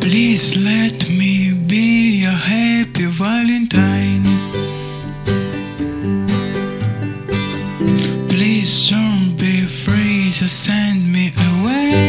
Please let me be your happy Valentine. Please don't be afraid to send me away.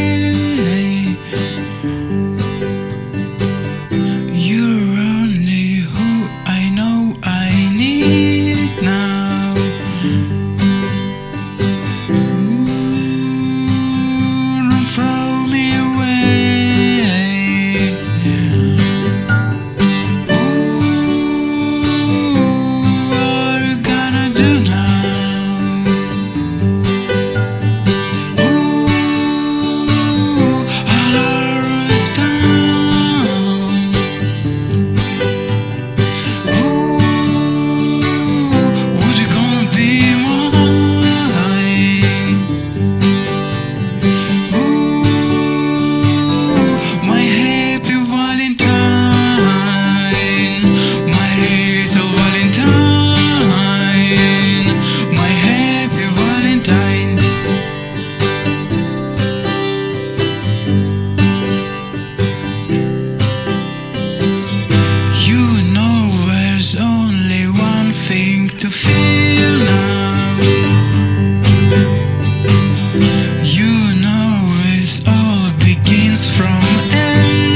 all begins from end.